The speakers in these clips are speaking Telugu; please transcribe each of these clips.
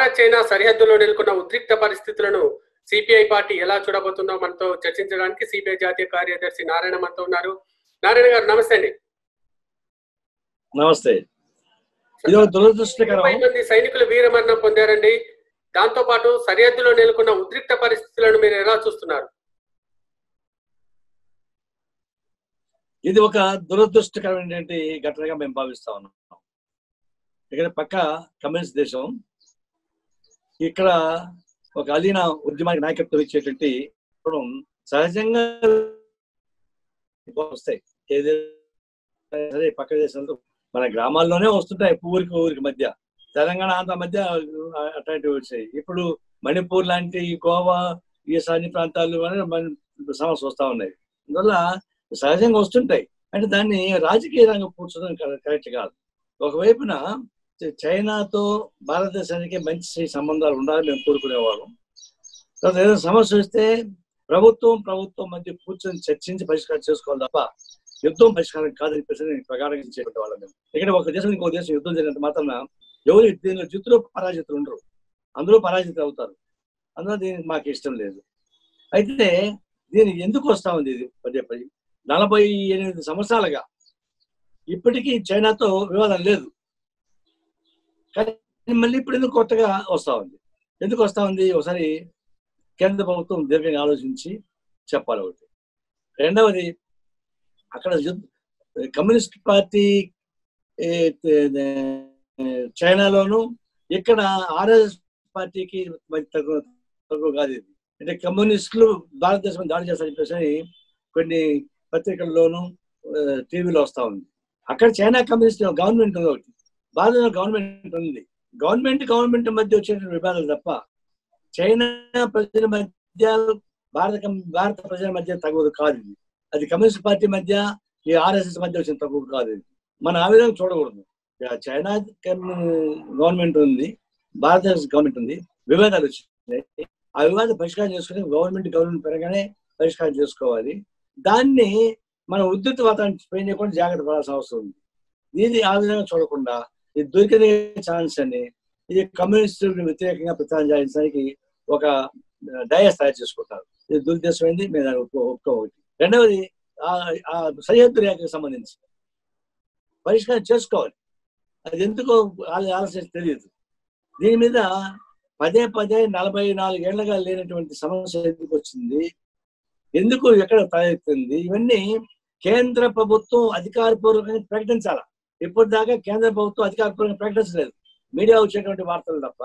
భారత్ చైనా సరిహద్దులో నెలకొన్న ఉద్రిక్త పరిస్థితులను సిపిఐ పార్టీ ఎలా చూడబోతుందో మనతో చర్చించడానికి సిపిఐ జాతీయ కార్యదర్శి నారాయణ మనతో ఉన్నారు. నారాయణ గారు నమస్తే అండి. నమస్తే. మంది సైనికులు వీరమరణం పొందారండి. దాంతో పాటు సరిహద్దులో నెలకొన్న ఉద్రిక్త పరిస్థితులను మీరు ఎలా చూస్తున్నారు? ఇది ఒక దురదృష్టకరమైనటువంటి ఘటనగా మేము భావిస్తా ఉన్నాం. ఇక్కడ పక్క కమ్యూనిస్ట్ దేశం ఇక్కడ ఒక అలీన ఉద్యమానికి నాయకత్వం ఇచ్చేటువంటి సహజంగా వస్తాయి. ఏదైనా సరే పక్క దేశాలతో మన గ్రామాల్లోనే వస్తుంటాయి ఊరికి ఊరికి మధ్య. తెలంగాణ ఆంధ్ర మధ్య అట్లాంటివి వచ్చాయి. ఇప్పుడు మణిపూర్ లాంటి గోవా ఈశాన్య ప్రాంతాలు అని సమస్య వస్తూ ఉన్నాయి. అందువల్ల సహజంగా వస్తుంటాయి. అంటే దాన్ని రాజకీయ రంగం కూర్చోడం కరెక్ట్ కాదు. ఒకవైపున చైనాతో భారతదేశానికి మంచి సంబంధాలు ఉండాలని మేము కోరుకునేవాళ్ళం. తర్వాత ఏదైనా సమస్య వస్తే ప్రభుత్వం ప్రభుత్వం మధ్య కూర్చొని చర్చించి పరిష్కారం చేసుకోవాలి తప్ప యుద్ధం పరిష్కారం కాదని చెప్పేసి నేను ప్రగాఢంగా చేపట్టే వాళ్ళం మేము. ఇక్కడ ఒక దేశం ఇంకో దేశం యుద్ధం జరిగినంత మాత్రం ఎవరు దీనిలో జిత్తులో పరాజితులు ఉండరు. అందరూ పరాజితులు అవుతారు. అందులో దీనికి మాకు ఇష్టం లేదు. అయితే దీనికి ఎందుకు వస్తా ఉంది ఇది? పదే పది నలభై ఎనిమిది సంవత్సరాలుగా ఇప్పటికీ చైనాతో వివాదం లేదు. కానీ మళ్ళీ ఇప్పుడు ఎందుకు కొత్తగా వస్తా ఉంది? ఎందుకు వస్తా ఉంది? ఒకసారి కేంద్ర ప్రభుత్వం దీర్ఘంగా ఆలోచించి చెప్పాలి ఒకటి. రెండవది అక్కడ కమ్యూనిస్ట్ పార్టీ చైనాలోను ఇక్కడ ఆర్ఎస్ పార్టీకి తక్కువ తక్కువ కాదు ఇది. అంటే కమ్యూనిస్టులు భారతదేశం దాడి చేస్తారని చెప్పేసి కొన్ని పత్రికల్లోనూ టీవీలో వస్తా ఉంది. అక్కడ చైనా కమ్యూనిస్ట్ గవర్నమెంట్ ఉంది ఒకటి. భారత గవర్నమెంట్ ఉంది గవర్నమెంట్ గవర్నమెంట్ మధ్య వచ్చేటువంటి విభేదాలు తప్ప చైనా ప్రజల మధ్య భారత భారత ప్రజల మధ్య తగ్గదు కాదు ఇది. అది కమ్యూనిస్ట్ పార్టీ మధ్య ఈ ఆర్ఎస్ఎస్ మధ్య వచ్చిన తక్కువ కాదు ఇది. మనం ఆ విధంగా చూడకూడదు చైనా గవర్నమెంట్ ఉంది భారతదేశ గవర్నమెంట్ ఉంది విభేదాలు వచ్చినాయి. ఆ వివాదం పరిష్కారం చేసుకుని గవర్నమెంట్ గవర్నమెంట్ పెరగానే పరిష్కారం చేసుకోవాలి. దాన్ని మనం ఉద్యుత్ వాతావరణం పెంచకుండా చేయకుండా జాగ్రత్త పడాల్సిన అవసరం ఉంది. ఇది ఆ విధంగా చూడకుండా ఇది దొరికిన ఛాన్స్ అని ఇది కమ్యూనిస్ట్ వ్యతిరేకంగా ప్రచారం చేయడానికి ఒక డయాస్ తయారు చేసుకుంటారు. ఇది దురుద్దేశమైంది మేము దాన్ని ఒప్పుకో ఒకటి రెండవది ఆ సరిహద్దు రేఖకు సంబంధించి పరిష్కారం చేసుకోవాలి. అది ఎందుకో ఆలస్యం తెలియదు. దీని మీద పదే పదే నలభై నాలుగేళ్ళుగా లేనటువంటి సమస్య ఎందుకు వచ్చింది? ఎందుకు ఎక్కడ తలెత్తింది? ఇవన్నీ కేంద్ర ప్రభుత్వం అధికారపూర్వకంగా ప్రకటించాలా? ఇప్పుడు దాకా కేంద్ర ప్రభుత్వం అధికారపూర్వకంగా ప్రకటించలేదు. మీడియా వచ్చేటువంటి వార్తలు తప్ప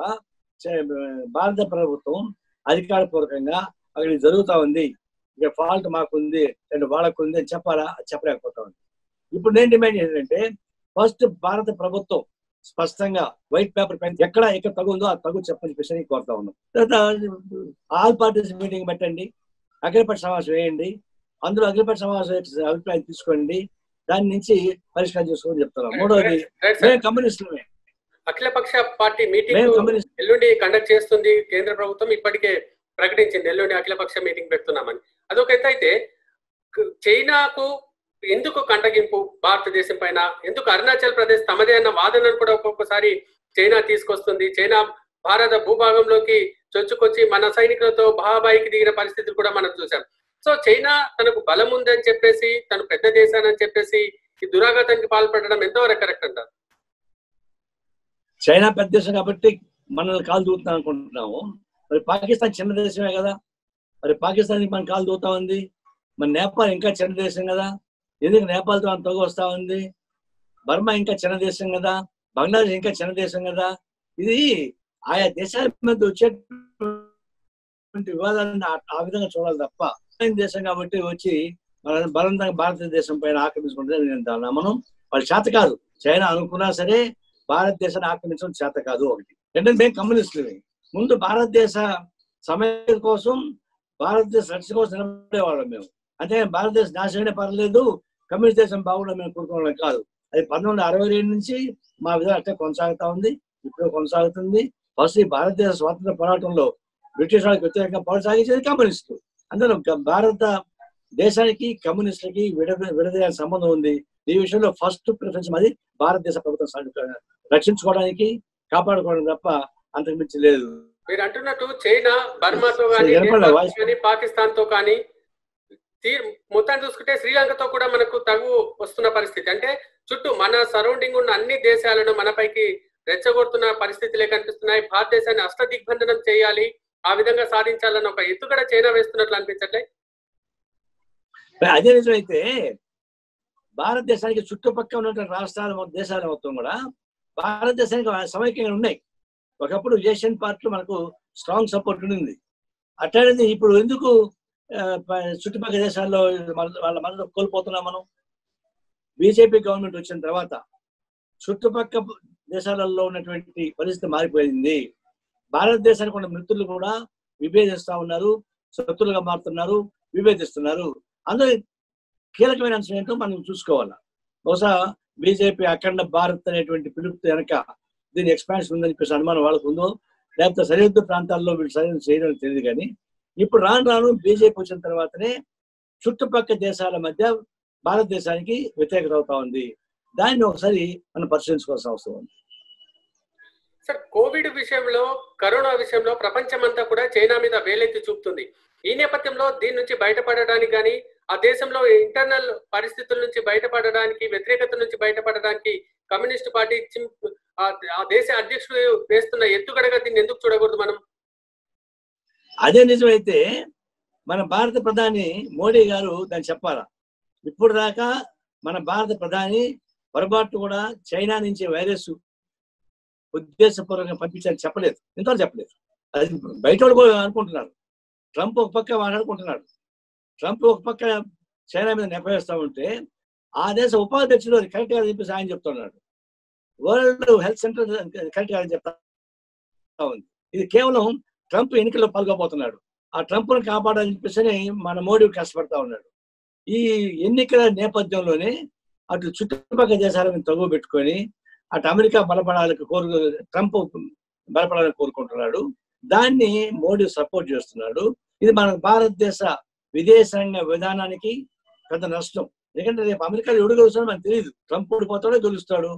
భారత ప్రభుత్వం అధికారపూర్వకంగా అక్కడ జరుగుతా ఉంది. ఇక ఫాల్ట్ మాకుంది రెండు వాళ్ళకు ఉంది అని చెప్పాలా? చెప్పలేకపోతా ఉంది. ఇప్పుడు నేను డిమాండ్ ఏంటంటే ఫస్ట్ భారత ప్రభుత్వం స్పష్టంగా వైట్ పేపర్ పైన ఎక్కడ ఎక్కడ తగు ఉందో ఆ తగు చెప్పని చెప్పేసి కోరుతా ఉన్నాం తర్వాత ఆల్ పార్టీస్ మీటింగ్ పెట్టండి. అఖిలపక్ష సమావేశం వేయండి. అందులో అఖిలపక్ష సమావేశం అభిప్రాయం తీసుకోండి. దాని నుంచి పరిష్కారం చేసుకోమని చెప్తున్నాం మూడవది మేము కమ్యూనిస్టులమే అఖిలపక్ష పార్టీ మీటింగ్ ఎల్లుండి కండక్ట్ చేస్తుంది కేంద్ర ప్రభుత్వం. ఇప్పటికే ప్రకటించింది ఎల్లుండి అఖిలపక్ష మీటింగ్ పెడుతున్నామని. అదొక ఎత్తు అయితే చైనాకు ఎందుకు కంటగింపు? భారతదేశం పైన ఎందుకు అరుణాచల్ ప్రదేశ్ తమదే అన్న వాదనను కూడా ఒక్కొక్కసారి చైనా తీసుకొస్తుంది. చైనా భారత భూభాగంలోకి చొచ్చుకొచ్చి మన సైనికులతో బాబాయికి దిగిన పరిస్థితులు కూడా మనం చూసాం సో చైనా తనకు బలం ఉందని చెప్పేసి తను పెద్ద దేశానని చెప్పేసి ఈ దురాఘాతానికి పాల్పడడం ఎంతవరకు కరెక్ట్ అంటారు? చైనా పెద్ద దేశం కాబట్టి మనల్ని కాలు దూకుతాం అనుకుంటున్నాము. మరి పాకిస్తాన్ చిన్న దేశమే కదా. మరి పాకిస్తాన్కి మనం కాలు దూకుతా ఉంది మరి నేపాల్ ఇంకా చిన్న దేశం కదా. ఎందుకు నేపాల్తో అంత వస్తా ఉంది బర్మా ఇంకా చిన్న దేశం కదా. బంగ్లాదేశ్ ఇంకా చిన్న దేశం కదా. ఇది ఆయా దేశాల మీద వచ్చేటువంటి వివాదాలను ఆ విధంగా చూడాలి తప్ప దేశం కాబట్టి వచ్చి బలంతంగా భారతదేశం పైన ఆక్రమించుకుంటే నేను దాని నమ్మను. వాళ్ళు చేత కాదు. చైనా అనుకున్నా సరే భారతదేశాన్ని ఆక్రమించడం చేత కాదు ఒకటి. రెండోది మేము కమ్యూనిస్టులు. ముందు భారతదేశ సమయం కోసం భారతదేశ రక్షణ కోసం నిలబడేవాళ్ళం మేము. అంటే భారతదేశ నాశనమే పర్లేదు కమ్యూనిస్ట్ దేశం బాగుండడం మేము కోరుకోవడం కాదు. అది పంతొమ్మిది వందల అరవై రెండు నుంచి మా విధానం అట్టే కొనసాగుతా ఉంది. ఇప్పుడు కొనసాగుతుంది. ఫస్ట్ ఈ భారతదేశ స్వాతంత్ర పోరాటంలో బ్రిటిష్ వాళ్ళకి వ్యతిరేకంగా కొనసాగించేది కమ్యూనిస్టు అందులో భారత దేశానికి కమ్యూనిస్టులకి విడ విడదీయాల్సిన సంబంధం ఉంది. ఈ విషయంలో ఫస్ట్ ప్రిఫరెన్స్ మాది భారతదేశ ప్రభుత్వం రక్షించుకోవడానికి కాపాడుకోవడం తప్ప అంతకు మించి లేదు. మీరు అంటున్నట్టు చైనా బర్మాతో కానీ పాకిస్తాన్తో కానీ మొత్తాన్ని చూసుకుంటే శ్రీలంకతో కూడా మనకు తగు వస్తున్న పరిస్థితి. అంటే చుట్టూ మన సరౌండింగ్ ఉన్న అన్ని దేశాలను మనపైకి రెచ్చగొడుతున్న పరిస్థితులే కనిపిస్తున్నాయి. భారతదేశాన్ని అష్ట దిగ్బంధనం చేయాలి. ఆ విధంగా సాధించాలని ఒక ఎత్తుగడ చైనా వేస్తున్నట్లు అనిపించట్లే? అదే నిజమైతే భారతదేశానికి చుట్టుపక్కల ఉన్నటువంటి రాష్ట్రాలు దేశాలు దేశాల మొత్తం కూడా భారతదేశానికి సమైక్యంగా ఉన్నాయి. ఒకప్పుడు ఏషియన్ పార్టీలో మనకు స్ట్రాంగ్ సపోర్ట్ ఉండింది. అట్లాంటిది ఇప్పుడు ఎందుకు చుట్టుపక్కల దేశాల్లో వాళ్ళ మద్దతు కోల్పోతున్నాం మనం? బీజేపీ గవర్నమెంట్ వచ్చిన తర్వాత చుట్టుపక్కల దేశాలలో ఉన్నటువంటి పరిస్థితి మారిపోయింది. భారతదేశానికి ఉన్న మృతులు కూడా విభేదిస్తా ఉన్నారు శత్రులుగా మారుతున్నారు విభేదిస్తున్నారు. అందులో కీలకమైన అంశం ఏంటో మనం చూసుకోవాలి. బహుశా బీజేపీ అఖండ భారత్ అనేటువంటి పిలుపు వెనక దీని ఎక్స్పాన్షన్ ఉందని చెప్పేసి అనుమానం వాళ్ళకు ఉందో లేకపోతే సరిహద్దు ప్రాంతాల్లో వీళ్ళు సరిహద్దు చేయడం తెలియదు కానీ ఇప్పుడు రాను రాను బీజేపీ వచ్చిన తర్వాతనే చుట్టుపక్కల దేశాల మధ్య భారతదేశానికి వ్యతిరేకత అవుతా ఉంది. దాన్ని ఒకసారి మనం పరిశీలించుకోవాల్సిన అవసరం ఉంది. సార్ కోవిడ్ విషయంలో కరోనా విషయంలో ప్రపంచమంతా కూడా చైనా మీద వేలెత్తి చూపుతుంది. ఈ నేపథ్యంలో దీని నుంచి బయటపడడానికి కానీ ఆ దేశంలో ఇంటర్నల్ పరిస్థితుల నుంచి బయటపడడానికి వ్యతిరేకత నుంచి బయటపడడానికి కమ్యూనిస్ట్ పార్టీ ఆ ఆ దేశ అధ్యక్షుడు వేస్తున్న ఎత్తుగడగా దీన్ని ఎందుకు చూడకూడదు మనం? అదే నిజమైతే మన భారత ప్రధాని మోడీ గారు దాన్ని చెప్పాలా? ఇప్పుడు దాకా మన భారత ప్రధాని పొరపాటు కూడా చైనా నుంచి వైరస్ ఉద్దేశపూర్వకంగా పంపించాలని చెప్పలేదు. ఇంతవరకు చెప్పలేదు. అది బయట వాళ్ళు అనుకుంటున్నారు. ట్రంప్ ఒక పక్క మాట్లాడుకుంటున్నాడు. ట్రంప్ ఒక పక్క చైనా మీద నెపవేస్తా ఉంటే ఆ దేశ ఉపాధ్యక్షుడు అది కరెక్ట్ కాదని చెప్పేసి ఆయన చెప్తున్నాడు. వరల్డ్ హెల్త్ సెంటర్ కరెక్ట్ కాదని చెప్తా ఉంది. ఇది కేవలం ట్రంప్ ఎన్నికల్లో పాల్గొపోతున్నాడు. ఆ ట్రంప్ను కాపాడాలని చెప్పేసి మన మోడీ కష్టపడతా ఉన్నాడు. ఈ ఎన్నికల నేపథ్యంలోనే అటు చుట్టుపక్కల దేశాలను తగువ పెట్టుకొని అటు అమెరికా బలపడాలని కోరు ట్రంప్ బలపడాలని కోరుకుంటున్నాడు. దాన్ని మోడీ సపోర్ట్ చేస్తున్నాడు. ఇది మన భారతదేశ విదేశాంగ విధానానికి పెద్ద నష్టం. ఎందుకంటే రేపు అమెరికాలో ఎవడు గెలుస్తాడో మనకు తెలియదు ట్రంప్ ఓడిపోతాడో గెలుస్తాడు.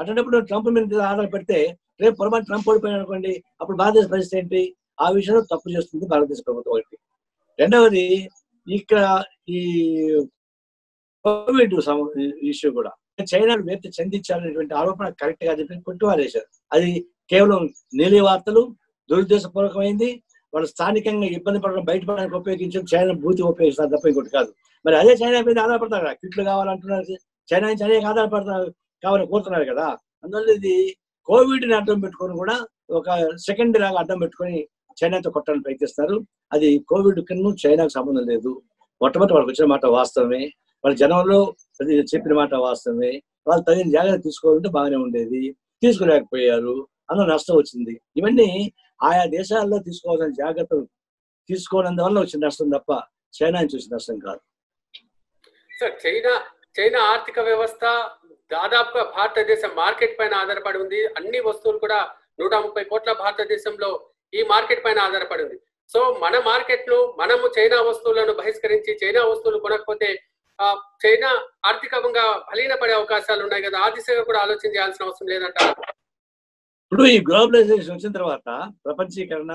అటువంటిప్పుడు ట్రంప్ మీద ఆధారపడితే రేపు పొరపాటు ట్రంప్ ఓడిపోయాడు అనుకోండి అప్పుడు భారతదేశ పరిస్థితి ఏంటి? ఆ విషయంలో తప్పు చేస్తుంది భారతదేశ ప్రభుత్వం ఒకటి. రెండవది ఇక్కడ ఈ కోవిడ్ ఇష్యూ కూడా చైనా వ్యక్తి చెందించాలనేటువంటి ఆరోపణ కరెక్ట్గా చెప్పి కొట్టివారేశారు అది కేవలం నీలి వార్తలు దురుద్దేశపూర్వకమైంది. వాళ్ళు స్థానికంగా ఇబ్బంది పడడం బయటపడడానికి ఉపయోగించడం చైనా భూతి ఉపయోగిస్తారు తప్ప ఇంకోటి కాదు. మరి అదే చైనా మీద ఆధారపడతారు? కదా కిట్లు కావాలంటున్నారు. చైనా నుంచి అనేక ఆధారపడతారు కావాలని కోరుతున్నారు కదా. అందువల్ల ఇది కోవిడ్ని అడ్డం పెట్టుకొని కూడా ఒక సెకండ్ లాగా అడ్డం పెట్టుకొని చైనాతో కొట్టాలని ప్రయత్నిస్తారు. అది కోవిడ్ కన్నా చైనాకు సంబంధం లేదు. మొట్టమొదటి వాళ్ళకి వచ్చిన మాట వాస్తవమే. వాళ్ళ జనంలో చెప్పిన మాట వాస్తవమే. వాళ్ళు తగిన జాగ్రత్త తీసుకోవాలంటే బాగానే ఉండేది. తీసుకోలేకపోయారు అన్న నష్టం వచ్చింది. ఇవన్నీ ఆయా దేశాల్లో తీసుకోవాల్సిన జాగ్రత్తలు తీసుకోనందువల్ల వచ్చిన నష్టం తప్ప చైనా నుంచి వచ్చిన నష్టం కాదు. సార్ చైనా చైనా ఆర్థిక వ్యవస్థ దాదాపుగా భారతదేశం మార్కెట్ పైన ఆధారపడి ఉంది. అన్ని వస్తువులు కూడా నూట ముప్పై కోట్ల భారతదేశంలో ఈ మార్కెట్ పైన ఆధారపడి ఉంది. సో మన మార్కెట్ను మనము చైనా వస్తువులను బహిష్కరించి చైనా వస్తువులు కొనకపోతే చైనా ఆర్థికంగా బలీనపడే అవకాశాలు ఉన్నాయి కదా ఆ దిశగా కూడా ఆలోచన చేయాల్సిన అవసరం లేదంటారు ఇప్పుడు ఈ గ్లోబలైజేషన్ వచ్చిన తర్వాత ప్రపంచీకరణ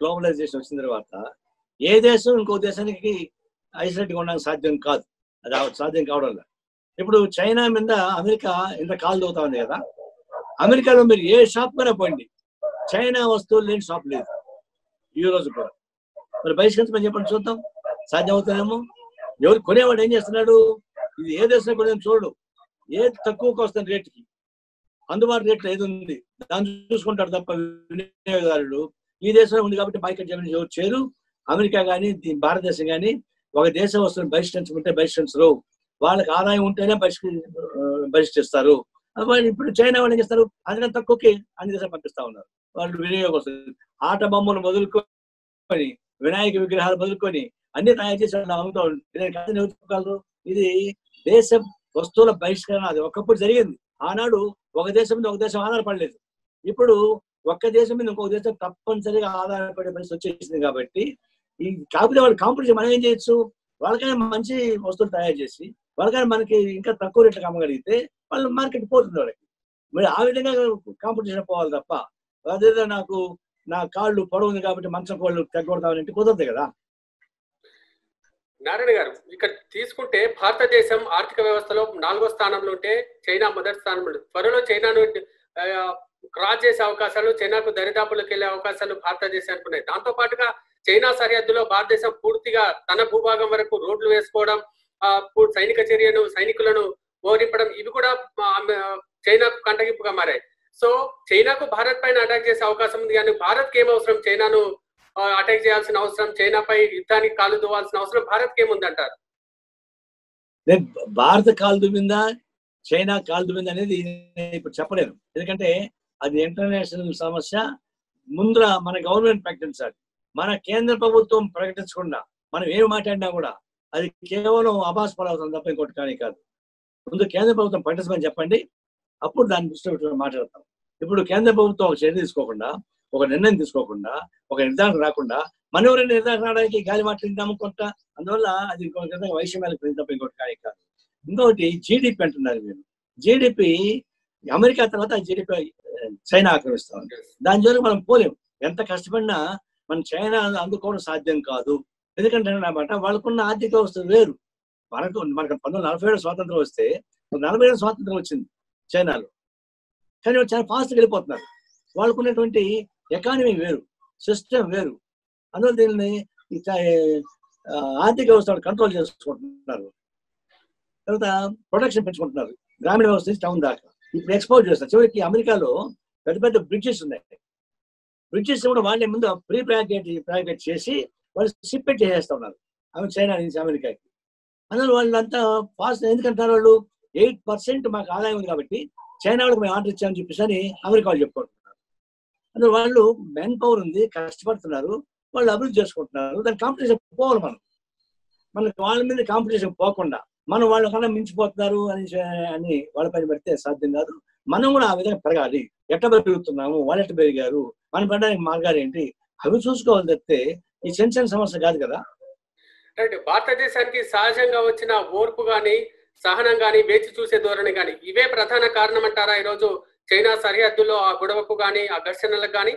గ్లోబలైజేషన్ వచ్చిన తర్వాత ఏ దేశం ఇంకో దేశానికి ఐసోలేట్గా ఉండడానికి సాధ్యం కాదు. అది సాధ్యం కావడం లేదు. ఇప్పుడు చైనా మీద అమెరికా ఇంత కాలు దోతా ఉంది కదా. అమెరికాలో మీరు ఏ షాప్ కూడా పోండి. చైనా వస్తువులు లేని షాప్ లేదు. ఈ రోజు కూడా. మరి బహిష్కరించమని చెప్పండి చూద్దాం. సాధ్యం అవుతుందేమో ఎవరు కొనేవాడు ఏం చేస్తున్నాడు? ఇది ఏ దేశం కూడా చూడు ఏది తక్కువకి వస్తుంది రేటుకి. అందుబాటు రేట్లు ఏది ఉంది? దాన్ని చూసుకుంటాడు తప్ప వినియోగదారుడు. ఈ దేశంలో ఉంది కాబట్టి బైక్ చేయమని ఎవరు చేరు అమెరికా కానీ భారతదేశం కానీ ఒక దేశం వస్తువుని బహిష్కరించుకుంటే బహిష్కరించరు. వాళ్ళకి ఆదాయం ఉంటేనే బహిష్క బహిష్కరిస్తారు. వాళ్ళు ఇప్పుడు చైనా వాళ్ళు ఏం చేస్తారు? అందుకని తక్కువకి అన్ని దేశాలు పంపిస్తా ఉన్నారు. వాళ్ళు వినియోగం వస్తుంది. ఆట బొమ్మను వదులుకొని వినాయక విగ్రహాలు వదులుకొని అన్ని తయారు చేసి వాళ్ళు. అమ్ముతా ఉంటారు ఇది దేశం దేశ వస్తువుల బహిష్కరణ. అది ఒకప్పుడు జరిగింది. ఆనాడు ఒక దేశం మీద ఒక దేశం ఆధారపడలేదు. ఇప్పుడు ఒక్క దేశం మీద ఇంకొక దేశం తప్పనిసరిగా ఆధారపడే పరిస్థితి వచ్చేసింది కాబట్టి ఈ కాకపోతే వాళ్ళు కాంపిటీషన్ మనం ఏం చేయొచ్చు? వాళ్ళకైనా మంచి వస్తువులు తయారు చేసి వాళ్ళకైనా మనకి ఇంకా తక్కువ రేట్లకు అమ్మగలిగితే వాళ్ళు మార్కెట్ పోతుంది వాళ్ళకి. మరి ఆ విధంగా కాంపిటీషన్ పోవాలి తప్ప అదేదో నాకు నా కాళ్ళు పొడవుంది కాబట్టి మంచం కోళ్ళు తగ్గొడతామంటే కుదరదు కదా. నారాయణ గారు ఇక్కడ తీసుకుంటే భారతదేశం ఆర్థిక వ్యవస్థలో నాలుగో స్థానంలో ఉంటే చైనా మొదటి స్థానంలో త్వరలో చైనాను క్రాస్ చేసే అవకాశాలు చైనాకు దరిదాపులకు వెళ్ళే అవకాశాలు భారతదేశానికి ఉన్నాయి. దాంతో పాటుగా చైనా సరిహద్దులో భారతదేశం పూర్తిగా తన భూభాగం వరకు రోడ్లు వేసుకోవడం సైనిక చర్యను సైనికులను ఓరింపడం ఇవి కూడా చైనాకు కంటగింపుగా మారాయి. సో చైనాకు భారత్ పైన అటాక్ చేసే అవకాశం ఉంది కానీ భారత్కి ఏం అవసరం? చైనాను అటాక్ చేయాల్సిన అవసరం చైనాపై యుద్ధానికి కాలు దువ్వాల్సిన అవసరం భారత్ ఏముందంటారు? భారత కాలు దువ్విందా చైనా కాలు దుమ్మిందా అనేది ఇప్పుడు చెప్పలేను. ఎందుకంటే అది ఇంటర్నేషనల్ సమస్య. ముందర మన గవర్నమెంట్ ప్రకటించాలి. మన కేంద్ర ప్రభుత్వం ప్రకటించకుండా మనం ఏమి మాట్లాడినా కూడా అది కేవలం అభాస్ పడవుతుంది తప్ప ఇంకోటి కానీ కాదు. ముందు కేంద్ర ప్రభుత్వం ప్రకటించమని చెప్పండి. అప్పుడు దాని దృష్టిలో మాట్లాడతాం. ఇప్పుడు కేంద్ర ప్రభుత్వం ఒక చర్య తీసుకోకుండా ఒక నిర్ణయం తీసుకోకుండా ఒక నిర్ధారణ రాకుండా మనం ఎవరైనా నిర్ధారణ రావడానికి గాలి మాట్లాడిందాము కొంత అందువల్ల అది ఇంకొక విధంగా వైషమ్యాలకు తప్ప ఇంకోటి కాయ కాదు. ఇంకొకటి జీడిపి అంటున్నారు మీరు. జీడిపి అమెరికా తర్వాత జీడిపి చైనా ఆక్రమిస్తా ఉంది. దాని జోలికి మనం పోలేం. ఎంత కష్టపడినా మన చైనా అందుకోవడం సాధ్యం కాదు. ఎందుకంటే అన్నమాట వాళ్ళకున్న ఆర్థిక వ్యవస్థ వేరు. మనకు మనకు పంతొమ్మిది నలభై ఏడు స్వాతంత్రం వస్తే నలభై ఏడు స్వాతంత్రం వచ్చింది చైనాలో. కానీ వాళ్ళు చాలా ఫాస్ట్గా వెళ్ళిపోతున్నారు. వాళ్ళకున్నటువంటి ఎకానమీ వేరు సిస్టమ్ వేరు. అందులో దీన్ని ఆర్థిక వ్యవస్థ కంట్రోల్ చేసుకుంటున్నారు. తర్వాత ప్రొడక్షన్ పెంచుకుంటున్నారు. గ్రామీణ వ్యవస్థ నుంచి టౌన్ దాకా. ఇప్పుడు ఎక్స్పోర్ట్ చేస్తారు చివరికి అమెరికాలో పెద్ద పెద్ద బ్రిడ్జెస్ ఉన్నాయి. బ్రిడ్జెస్ కూడా వాళ్ళే ముందు ప్రీ ప్రైవేట్ ప్రైవేట్ చేసి వాళ్ళు సిప్పెట్ చేసేస్తా ఉన్నారు. ఆమె చైనా నుంచి అమెరికాకి. అందులో వాళ్ళంతా ఫాస్ట్ ఎందుకంటారు వాళ్ళు? ఎయిట్ పర్సెంట్ మాకు ఆదాయం ఉంది కాబట్టి చైనా వాళ్ళకి మేము ఆర్డర్ ఇచ్చామని చెప్పేసి అని అమెరికా వాళ్ళు చెప్పుకుంటున్నారు అందులో వాళ్ళు మెన్ పవర్ ఉంది కష్టపడుతున్నారు వాళ్ళు అభివృద్ధి చేసుకుంటున్నారు. దాని కాంపిటీషన్ పోవాలి మనం. మనకి వాళ్ళ మీద కాంపిటీషన్ పోకుండా మనం వాళ్ళ కన్నా మించిపోతున్నారు అని అని వాళ్ళ పైన పెడితే సాధ్యం కాదు. మనం కూడా ఆ విధంగా పెరగాలి. ఎట్ట పెరుగుతున్నాము? వాళ్ళు ఎట్ట పెరిగారు? మనం పెరగడానికి మార్గాలు ఏంటి? అవి చూసుకోవాలి తప్పితే ఈ చిన్న చిన్న సమస్య కాదు కదా. భారతదేశానికి సహజంగా వచ్చిన ఓర్పు గాని సహనం గాని వేచి చూసే ధోరణి గాని ఇవే ప్రధాన కారణం అంటారా ఈరోజు చైనా సరిహద్దులో ఆ గొడవకు గాని ఆ ఘర్షణలకు గాని?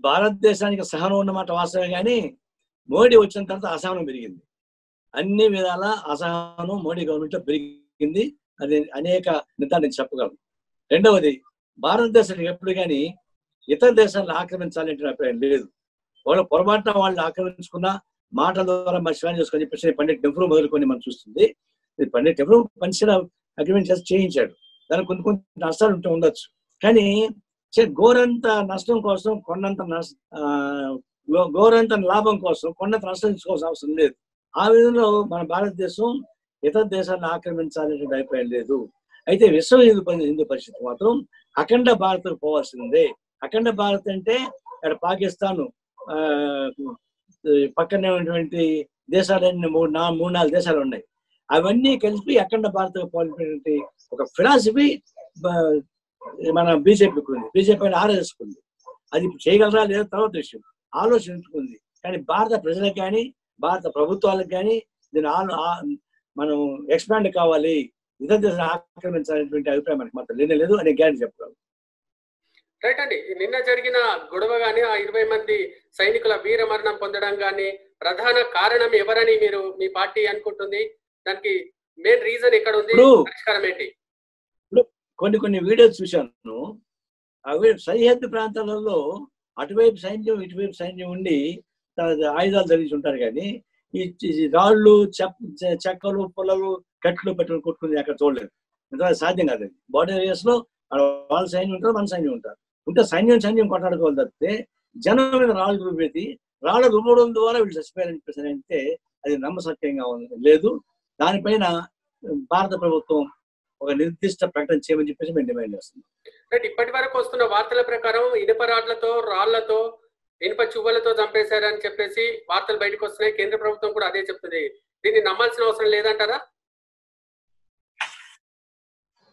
భారతదేశానికి సహనం ఉన్నమాట వాస్తవమే కానీ మోడీ వచ్చిన తర్వాత అసహనం పెరిగింది. అన్ని విధాల అసహనం మోడీ గవర్నమెంట్లో పెరిగింది. అది అనేక నిర్ధారణ చెప్పగలను. రెండవది భారతదేశానికి ఎప్పుడు కానీ ఇతర దేశాలను ఆక్రమించాలంటే అభిప్రాయం లేదు. వాళ్ళ పొరపాటున వాళ్ళు ఆక్రమించుకున్న మాటల ద్వారా మరి శివాన్ చేసుకొని చెప్పేసి పండిట్ నెహ్రూ మొదలుకొని మనం చూస్తుంది. పండిట్ నెహ్రూ పంచిన అగ్రిమెంట్ చేసి చేయించాడు. దానికి కొన్ని కొన్ని నష్టాలు ఉంటూ ఉండొచ్చు. కానీ గోరంత ఘోరంత నష్టం కోసం కొన్నంత నష్ట ఆ, ఘోరంత లాభం కోసం కొన్నంత నష్టం తీసుకోవాల్సిన అవసరం లేదు. ఆ విధంలో మన భారతదేశం ఇతర దేశాలను ఆక్రమించాలనే అభిప్రాయం లేదు. అయితే విశ్వ హిందూ హిందూ పరిషత్ మాత్రం అఖండ భారత్ పోవాల్సిందే అఖండ భారత్ అంటే ఇక్కడ పాకిస్తాన్ ఆ, పక్కనే ఉన్నటువంటి దేశాలన్నీ మూడు నా మూడు నాలుగు దేశాలు ఉన్నాయి. అవన్నీ కలిపి అఖండ భారత పోలినటువంటి ఒక ఫిలాసఫీ మన బీజేపీకి ఉంది. బీజేపీ ఆర్ఎస్ ఉంది. అది చేయగలరా లేదా తర్వాత విషయం. ఆలోచించుకుంది కానీ భారత ప్రజలకు కానీ భారత ప్రభుత్వాలకు కానీ దీని ఆలో ఆ- మనం ఎక్స్పాండ్ కావాలి. ఇతర దేశాలు ఆక్రమించాలనేటువంటి అభిప్రాయం మనకి మాత్రం లేనే లేదు అనే గ్యారెంటీ చెప్పగలం రైట్ అండి. నిన్న జరిగిన గొడవ గాని ఆ ఇరవై మంది సైనికుల వీర మరణం పొందడం గాని ప్రధాన కారణం ఎవరని మీరు మీ పార్టీ అనుకుంటుంది? దానికి మెయిన్ రీజన్ ఎక్కడ ఉంది పరిష్కారం ఏంటి? కొన్ని కొన్ని వీడియోస్ చూశాను. అవి సరిహద్దు ప్రాంతాలలో అటువైపు సైన్యం ఇటువైపు సైన్యం ఉండి ఆయుధాలు ధరించి ఉంటారు కానీ ఈ రాళ్ళు చెక్కలు పొలలు కట్లు పెట్టుకుని కొట్టుకుని అక్కడ చూడలేదు. ఎందుకంటే సాధ్యం కాదు. బార్డర్ ఏరియాస్లో వాళ్ళ సైన్యం ఉంటారు మన సైన్యం ఉంటారు. ఉంటే సైన్యం సైన్యం కొట్లాడుకోవాలి తప్పితే జనం మీద రాళ్ళు రుబ్బేది రాళ్ళు రుబ్బడం ద్వారా వీళ్ళు చచ్చిపోయారని చెప్పేసి అంటే అది నమ్మసక్యంగా ఉంది. లేదు దానిపైన భారత ప్రభుత్వం ఒక నిర్దిష్ట ప్రకటన చేయమని చెప్పేసి మేము డిమాండ్ చేస్తున్నాం. రైట్ ఇప్పటి వరకు వస్తున్న వార్తల ప్రకారం ఇనుప రాడ్లతో రాళ్ళతో ఇనుప చువ్వలతో చంపేశారని చెప్పేసి వార్తలు బయటకు వస్తున్నాయి. కేంద్ర ప్రభుత్వం కూడా అదే చెప్తుంది. దీన్ని నమ్మాల్సిన అవసరం లేదంటారా?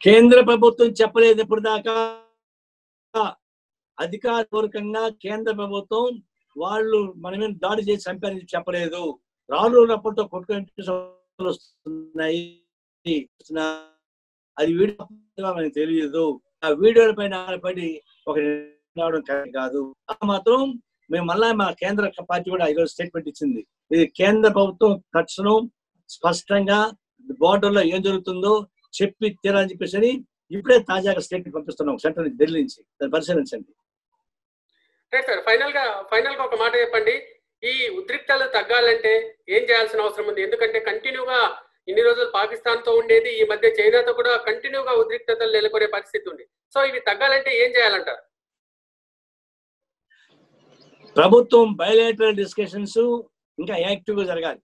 కేంద్ర ప్రభుత్వం చెప్పలేదు ఇప్పుడు దాకా. అధికారపూర్వకంగా కేంద్ర ప్రభుత్వం వాళ్ళు మన మీద దాడి చేసి చంపారని చెప్పలేదు. రాళ్ళు రప్పటితో కొట్టుకుని వస్తున్నాయి. అది వీడియో మనకు తెలియదు. ఆ వీడియోల పైన ఆధారపడి ఒక రావడం కాదు. ఆ మాత్రం మేము మళ్ళా మా కేంద్ర పార్టీ కూడా ఈరోజు స్టేట్మెంట్ ఇచ్చింది. ఇది కేంద్ర ప్రభుత్వం తక్షణం స్పష్టంగా బోర్డర్లో ఏం జరుగుతుందో చెప్పి తీరాలని చెప్పేసి అని ఇప్పుడే తాజాగా స్టేట్మెంట్ పంపిస్తున్నాం. సెంటర్ ఢిల్లీ నుంచి. దాన్ని పరిశీలించండి. ఫైనల్గా ఫైనల్గా ఒక మాట చెప్పండి. ఈ ఉద్రిక్తలు తగ్గాలంటే ఏం చేయాల్సిన అవసరం ఉంది? ఎందుకంటే కంటిన్యూగా ఇన్ని రోజులు పాకిస్తాన్తో ఉండేది ఈ మధ్య చైనాతో కూడా కంటిన్యూగా ఉద్రిక్తతలు నెలకొనే పరిస్థితి ఉంది. సో ఇవి తగ్గాలంటే ఏం చేయాలంటారు? ప్రభుత్వం బయలేటరల్ డిస్కషన్స్ ఇంకా యాక్టివ్గా జరగాలి.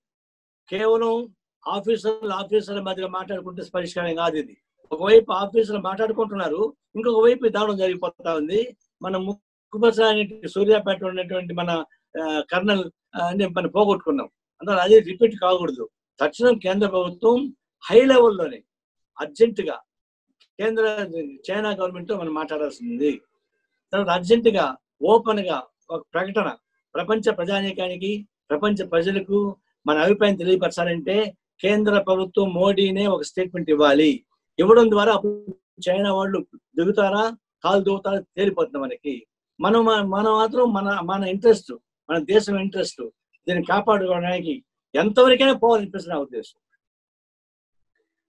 కేవలం ఆఫీసర్లు ఆఫీసర్ల మధ్య మాట్లాడుకుంటే పరిష్కారం కాదు ఇది. ఒకవైపు ఆఫీసులు మాట్లాడుకుంటున్నారు ఇంకొక వైపు దానం జరిగిపోతా ఉంది. మన ముఖ్యమంత్రి సూర్యాపేట ఉన్నటువంటి మన కర్నల్ ఆ, మనం పోగొట్టుకున్నాం. అందువల్ల అది రిపీట్ కాకూడదు. తక్షణం కేంద్ర ప్రభుత్వం హై లెవెల్లోనే అర్జెంట్గా కేంద్ర చైనా గవర్నమెంట్తో మనం మాట్లాడాల్సింది. తర్వాత అర్జెంట్గా ఓపెన్గా ఒక ప్రకటన ప్రపంచ ప్రజానీకానికి ప్రపంచ ప్రజలకు మన అభిప్రాయం తెలియపరచాలంటే కేంద్ర ప్రభుత్వం మోడీనే ఒక స్టేట్మెంట్ ఇవ్వాలి. ఇవ్వడం ద్వారా అప్పుడు చైనా వాళ్ళు దిగుతారా కాలు దిగుతారా తేలిపోతుంది మనకి. మనం మనం మాత్రం మన మన ఇంట్రెస్ట్ మన దేశం ఇంట్రెస్ట్ దీన్ని కాపాడుకోవడానికి ఎంతవరకైనా పోవాలనిపిస్తుంది నా ఉద్దేశం.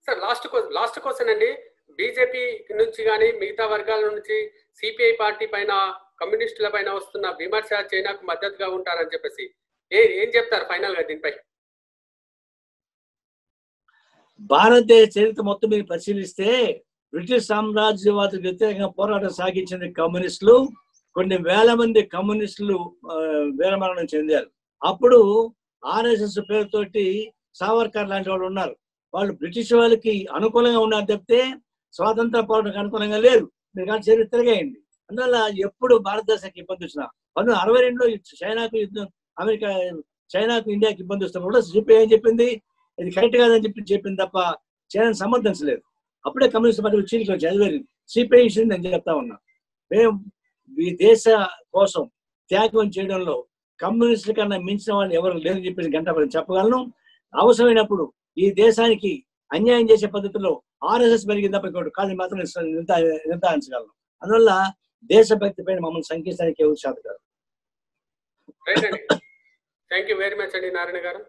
సార్ లాస్ట్ లాస్ట్ క్వశ్చన్ అండి. బీజేపీ నుంచి కానీ మిగతా వర్గాల నుంచి సిపిఐ పార్టీ పైన కమ్యూనిస్టుల పైన వస్తున్న విమర్శ చైనాకు మద్దతుగా ఉంటారని చెప్పేసి ఏ ఏం చెప్తారు ఫైనల్గా దీనిపై? భారతదేశ చరిత్ర మొత్తం మీరు పరిశీలిస్తే బ్రిటిష్ సామ్రాజ్యవాదులకు వ్యతిరేకంగా పోరాటం సాగించిన కమ్యూనిస్టులు కొన్ని వేల మంది కమ్యూనిస్టులు వీరమరణం చెందారు. అప్పుడు ఆర్ఎస్ఎస్ పేరుతోటి సావర్కర్ లాంటి వాళ్ళు ఉన్నారు. వాళ్ళు బ్రిటిష్ వాళ్ళకి అనుకూలంగా ఉన్నారు తప్పితే స్వాతంత్ర పోరాటానికి అనుకూలంగా లేరు మీరు కానీ చరిత్ర తిరగేయండి. అందువల్ల ఎప్పుడు భారతదేశానికి ఇబ్బంది వచ్చిన పంతొమ్మిది అరవై రెండులో చైనాకు యుద్ధం అమెరికా చైనాకు ఇండియాకి ఇబ్బంది వస్తున్నప్పుడు కూడా సిపిఐ ఏం చెప్పింది? ఇది కరెక్ట్ కాదని చెప్పి చెప్పింది తప్ప చైనా సమర్థించలేదు అప్పుడే కమ్యూనిస్ట్ పార్టీ చీలికి వచ్చి చదివేది సిపిఐ ఇచ్చింది నేను చెప్తా ఉన్నా. మేము ఈ దేశ కోసం త్యాగం చేయడంలో కమ్యూనిస్టుల కన్నా మించిన వాళ్ళు ఎవరు లేదని చెప్పేసి గంట చెప్పగలను. అవసరమైనప్పుడు ఈ దేశానికి అన్యాయం చేసే పద్ధతిలో ఆర్ఎస్ఎస్ పెరిగింది తప్ప ఇంకోటి కాదు మాత్రం నిర్ధారించగలను అందువల్ల దేశభక్తి పైన మమ్మల్ని సంకేతానికి ఎవరు శాత కాదు. థ్యాంక్ యూ వెరీ మచ్ అండి నారాయణ గారు.